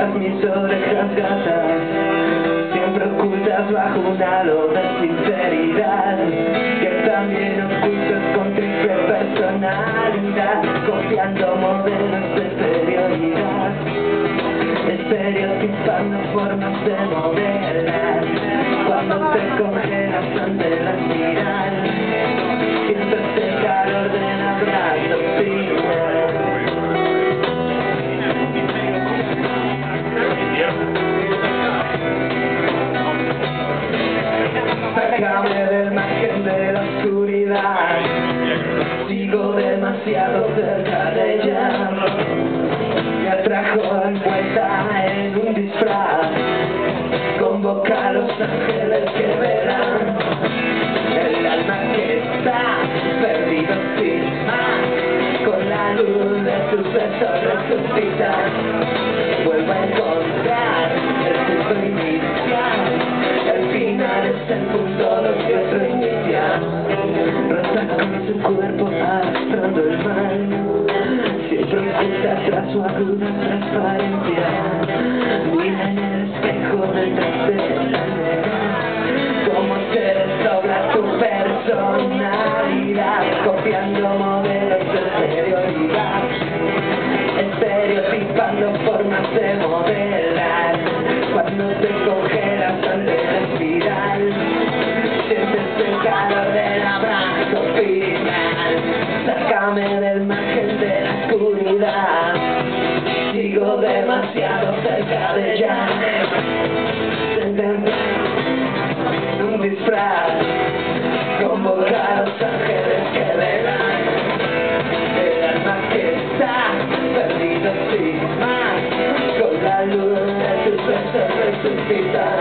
bajas, mis orejas gatas Siempre ocultas bajo un halo de sinceridad. Que también ocultas con triple personalidad. Copiando modelos de exterioridad Estereotipando formas de modelar. Cuando te congelas ante la espiral Sigo demasiado cerca de ella. Me atrajo envuelta en un disfraz. Convoca a los ángeles Siempre oculta tras su aguda transparencia Mira en el espejo de la negra Cómo se desdobla tu personalidad Copiando modelos de exterioridad Estereotipando formas de modelar Sácame del margen de la oscuridad. Sigo demasiado cerca de ella. Un disfraz a los ángeles que verán. El alma que está perdido sin más. Con la luz de tus besos resucita